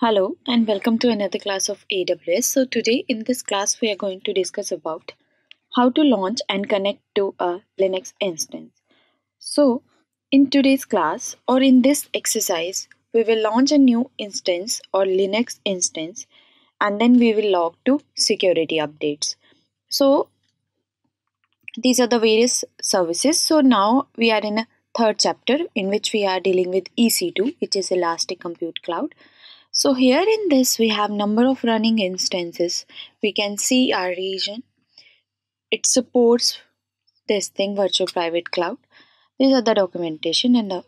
Hello and welcome to another class of AWS. So today in this class we are going to discuss about how to launch and connect to a Linux instance. So in today's class or in this exercise we will launch a new instance or Linux instance and then we will log to security updates. So these are the various services. So now we are in a third chapter in which we are dealing with EC2 which is Elastic Compute Cloud. So here in this we have number of running instances. We can see our region. It supports this thing virtual private cloud. These are the documentation and the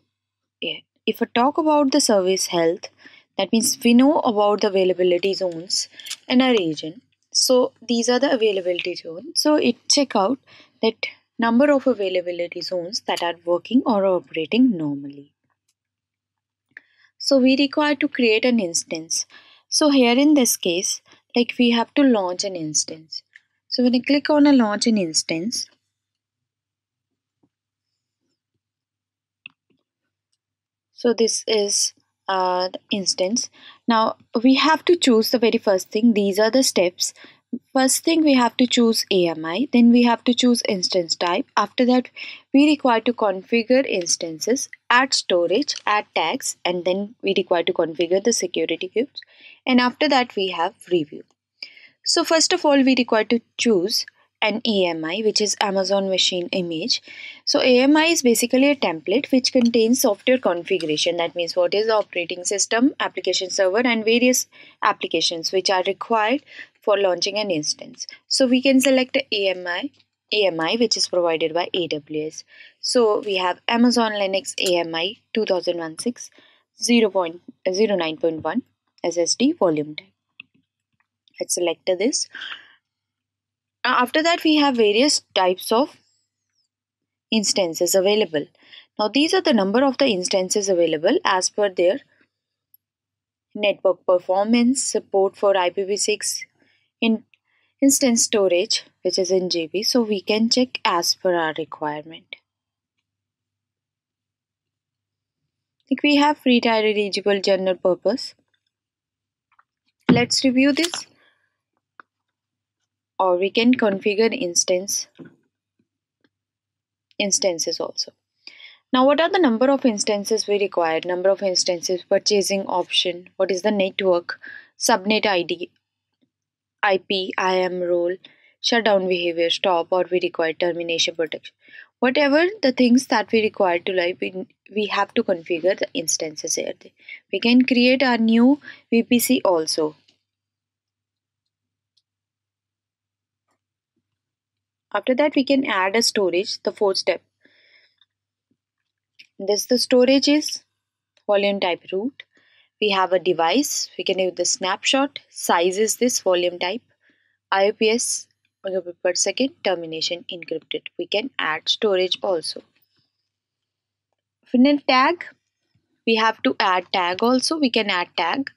yeah. if I talk about the service health that means we know about the availability zones in a region. So these are the availability zones. So it check out that number of availability zones that are working or operating normally. So we require to create an instance. So here in this case, like we have to launch an instance. So when I click on a launch an instance, so this is uh, instance. Now we have to choose the very first thing. These are the steps First thing we have to choose AMI, then we have to choose instance type. After that, we require to configure instances, add storage, add tags, and then we require to configure the security groups. And after that, we have review. So first of all, we require to choose an AMI which is Amazon Machine Image. So AMI is basically a template which contains software configuration that means what is the operating system, application server and various applications which are required for launching an instance. So we can select an AMI AMI which is provided by AWS. So we have Amazon Linux AMI 2016 0.09.1 SSD volume type. Let's select this uh, after that we have various types of instances available now these are the number of the instances available as per their network performance support for IPv6 in instance storage which is in GB so we can check as per our requirement. Like we have free tier eligible general purpose. Let's review this. Or we can configure instance instances also. Now what are the number of instances we require? Number of instances purchasing option. What is the network? Subnet id ip IAM role shutdown behavior stop or we require termination protection whatever the things that we require to like we, we have to configure the instances here we can create a new vpc also After that, we can add a storage, the fourth step. This the storage is volume type root. We have a device, we can use the snapshot, size is this volume type, IOPS per second, termination encrypted. We can add storage also. Final tag, we have to add tag also, we can add tag.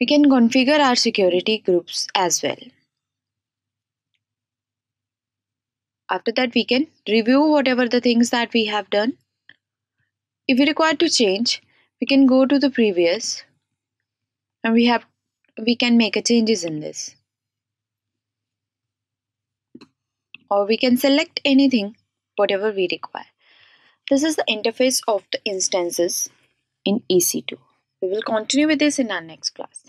We can configure our security groups as well. After that, we can review whatever the things that we have done. If we require to change, we can go to the previous and we have we can make a changes in this. Or we can select anything, whatever we require. This is the interface of the instances in EC2. We will continue with this in our next class.